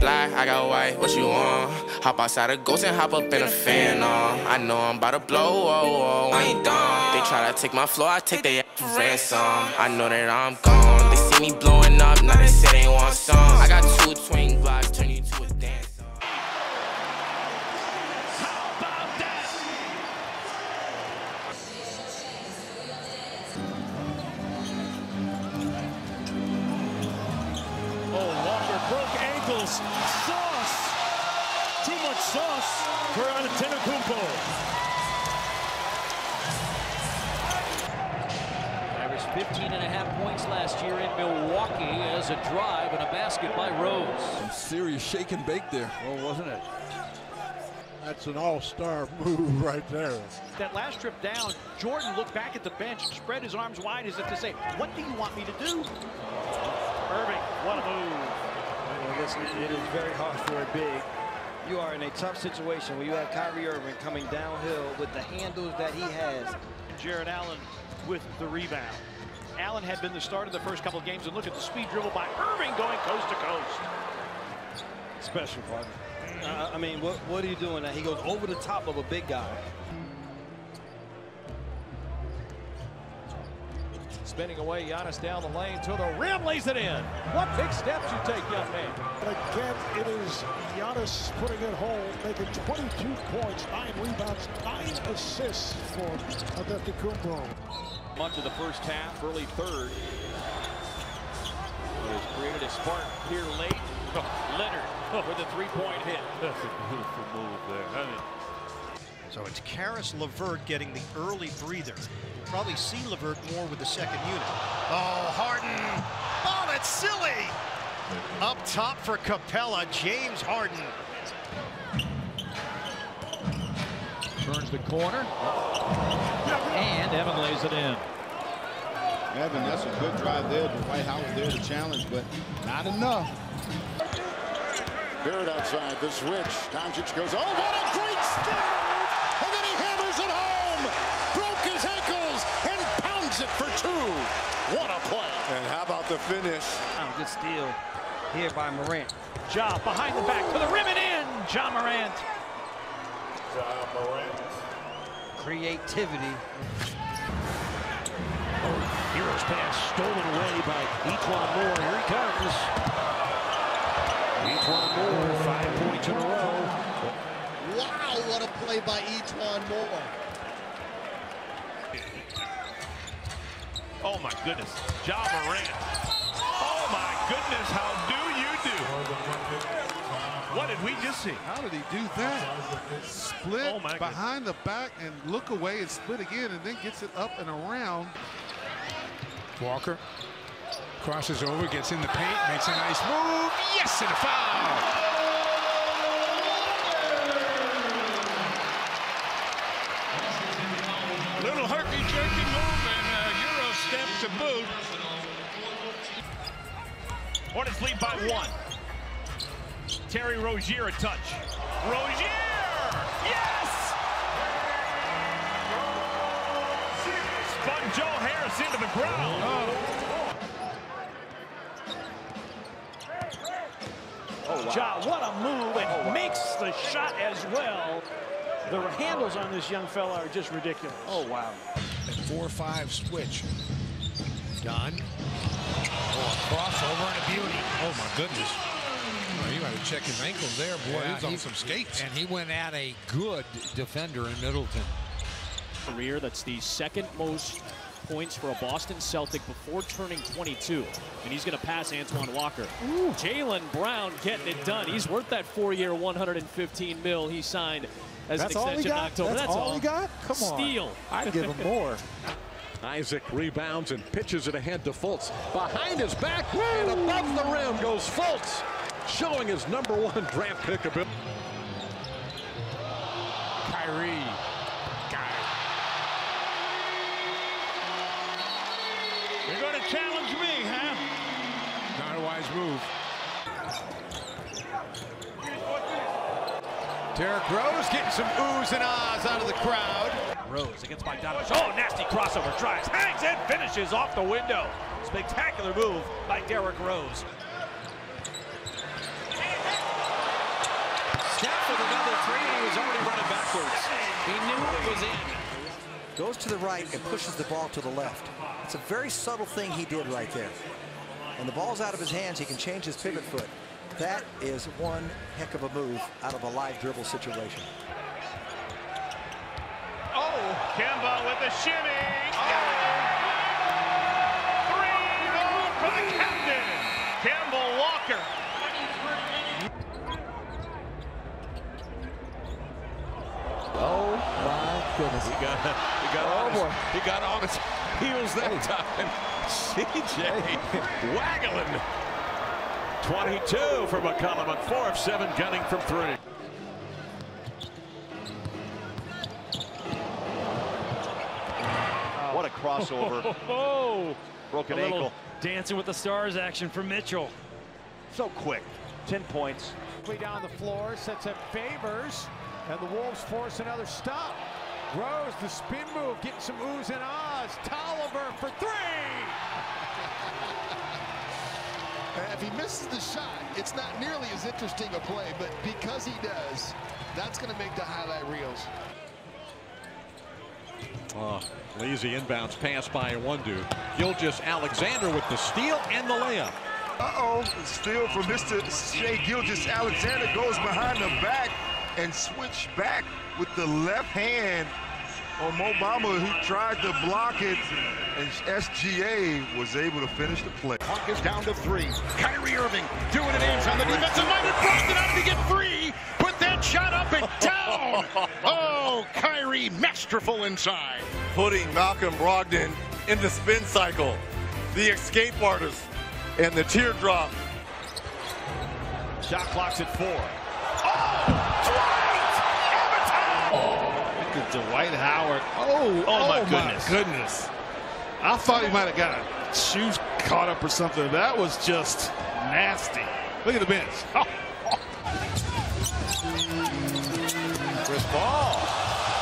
black, I got white, what you want? Hop outside a ghost and hop up in a fan, on. I know I'm about to blow, oh, oh, I ain't done. They try to take my floor, I take their ransom. I know that I'm gone. They see me blowing up, now they say they want some. I got two twin blocks, broke. Sauce. Too much sauce for Antetokounmpo. Averaged 15 and a half points last year in Milwaukee as a drive and a basket by Rose. Some serious shake and bake there. Oh, wasn't it? That's an all-star move right there. That last trip down, Jordan looked back at the bench, spread his arms wide as if to say, what do you want me to do? Irving, what a move. Listen, it is very hard for a big. You are in a tough situation where you have Kyrie Irving coming downhill with the handles that he has. Jarrett Allen with the rebound. Allen had been the start of the first couple of games, and look at the speed dribble by Irving going coast to coast. Special partner. Uh, I mean, what, what are you doing now? He goes over the top of a big guy. Spinning away, Giannis down the lane to the rim, lays it in. What big steps you take, young man. Again, it is Giannis putting it home, making 22 points, 9 rebounds, 9 assists for Antetokounmpo. Much of the first half, early third. He has created a spark here late. Leonard with a three-point hit. That's a beautiful move there. I mean, So it's Caris Levert getting the early breather. We'll probably see Levert more with the second unit. Oh, Harden. Oh, that's silly. Up top for Capela, James Harden. Turns the corner. And Evan lays it in. Evan, that's a good drive there. Dwight Howard there to challenge, but not enough. Barrett outside the switch. Doncic goes, oh, what a great steal! And then he hammers it home! Broke his ankles and pounds it for two. What a play. And how about the finish? Oh, good steal here by Morant. Ja behind the back to the rim and in. Ja Morant. John ja Morant. Creativity. Oh, Herro's pass stolen away by E'Twaun Moore. Here he comes. E'Twaun Moore, five points in a row. Wow, what a play by E'Twaun Moore. Oh my goodness. Ja Morant. Oh my goodness, how do you do? What did we just see? How did he do that? Split Oh, my behind the back and look away and split again and then gets it up and around. Walker crosses over, gets in the paint, makes a nice move. Yes, and a foul. To boot. Hornets lead by one. Terry Rozier a touch. Rozier! Yes! Spun Joe Harris into the ground. Oh, ja, what a move, and oh, makes the shot as well. The handles on this young fella are just ridiculous. Oh, wow. That 4-5 switch. Done. Oh, a crossover and a beauty. Oh, my goodness. Oh, he might have checked his ankles there. Boy, he was on some skates. And he went at a good defender in Middleton. Career, that's the second most points for a Boston Celtic before turning 22. And he's going to pass Antoine Walker. Jaylen Brown getting it done. He's worth that four-year, 115 mil he signed as That's an all he extension in got? October. That's all he got? Come on. Steal. I'd give him more. Isaac rebounds and pitches it ahead to Fultz. Behind his back and above the rim goes Fultz, showing his number one draft pick ability. Kyrie. Got it. You're going to challenge me, huh? Not a wise move. Derrick Rose getting some oohs and ahs out of the crowd. Rose against Bogdanovich. Oh, nasty crossover. Drives, hangs, and finishes off the window. Spectacular move by Derrick Rose. Stafford another three, and he was already running backwards. He knew it was in. Goes to the right and pushes the ball to the left. It's a very subtle thing he did right there. When the ball's out of his hands, he can change his pivot foot. That is one heck of a move out of a live dribble situation. Oh, Kemba with the shimmy. Three more for the captain, Kemba Walker. Oh my goodness. He got, he got, oh on, his, boy. he got on his heels that time. CJ waggling. 22 for McCollum and 4 of 7 gunning from 3. What a crossover. Oh, Broken a ankle. Dancing with the Stars action for Mitchell. So quick. 10 points. Way down the floor, sets up Favors, and the Wolves force another stop. Rose, the spin move, getting some oohs and ahs. Tolliver for three! If he misses the shot, it's not nearly as interesting a play, but because he does, that's going to make the highlight reels. Oh, lazy inbounds pass by one dude. Gilgeous-Alexander with the steal and the layup. Uh-oh, steal from Mr. Shai Gilgis Alexander goes behind the back and switch back with the left hand on Mo Bamba who tried to block it and SGA was able to finish the play. Clock is down to three. Kyrie Irving doing it aims on the defensive line and Brogdon out to get free. Put shot up and down. oh, Kyrie masterful inside. Putting Malcolm Brogdon in the spin cycle, the escape artist, and the teardrop. Shot clock's at four. Oh, Look at Dwight Howard. Oh, oh, oh, my goodness. goodness. I thought he might have got shoes caught up or something. That was just nasty. Look at the bench. Chris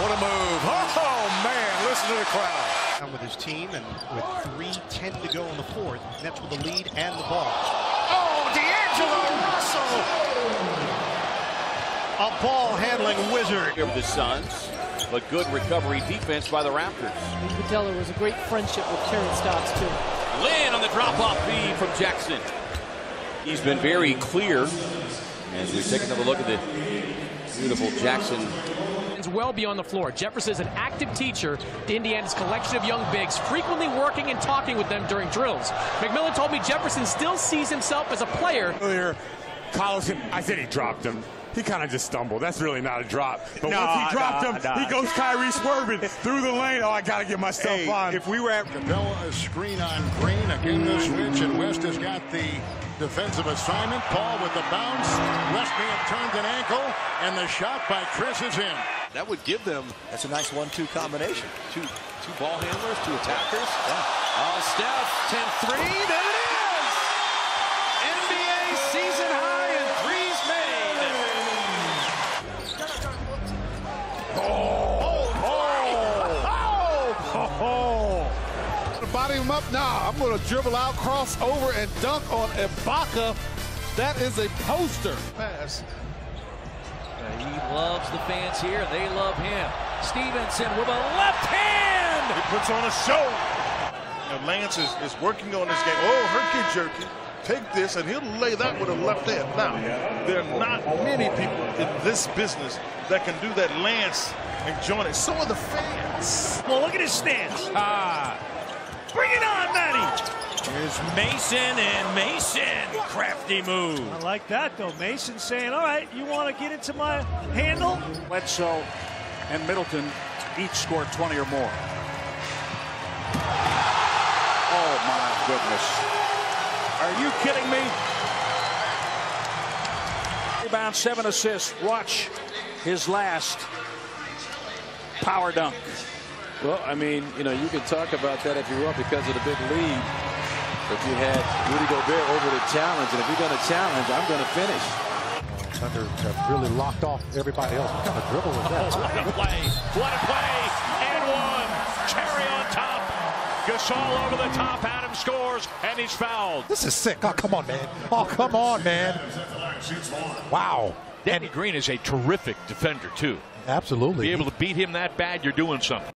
What a move. Oh, man. Listen to the crowd. With his team and with 3.10 to go in the fourth, Nets with the lead and the ball. Oh, D'Angelo Russell. A ball handling wizard. Of the Suns, but good recovery defense by the Raptors. Padella was a great friendship with Terry Stotts, too. Lynn on the drop-off feed from Jackson. He's been very clear as we take another look at the beautiful Jackson well beyond the floor. Jefferson is an active teacher to Indiana's collection of young bigs, frequently working and talking with them during drills. McMillan told me Jefferson still sees himself as a player. Earlier, Collins, I said he dropped him. He kind of just stumbled. That's really not a drop. But Nah, once he dropped nah, him, nah. he goes Kyrie swerving through the lane. Oh, I got to get my stuff Hey, on. if we were at Capela, a screen on Green. Again, the switch, and West has got the defensive assignment. Paul with the bounce. West may have turned an ankle, and the shot by Chris is in. That would give them. That's a nice one-two combination. Two, two ball handlers, two attackers. Yeah. Oh, Steph, 10-3. There it is! NBA season high and threes To body him up now. I'm going to dribble out, cross over, and dunk on Ibaka. That is a poster pass. He loves the fans here. They love him. Stephenson with a left hand. He puts on a show. And Lance is, is working on this game. Oh, herky jerky. Take this, and he'll lay that with a left hand. Now, there are not many people in this business that can do that Lance and join it. So are the fans. Well, look at his stance. Ah. Bring it on, Matty. Here's Mason and Mason. Crafty move. I like that, though. Mason saying, all right, you want to get into my handle? Bledsoe and Middleton each scored 20 or more. Oh, my goodness. Are you kidding me? Rebound, seven assists. Watch his last power dunk. Well, I mean, you know, you can talk about that if you want because of the big lead. But you had Rudy Gobert over the challenge, and if you're going to challenge, I'm going to finish. Thunder have really locked off everybody else. What kind of dribble was that? Oh, what a play. What a play. And one. Cherry on top. Gasol over the top. Adam scores, and he's fouled. This is sick. Oh, come on, man. Oh, come on, man. Wow. Danny Green is a terrific defender, too. Absolutely. Be able to beat him that bad, you're doing something.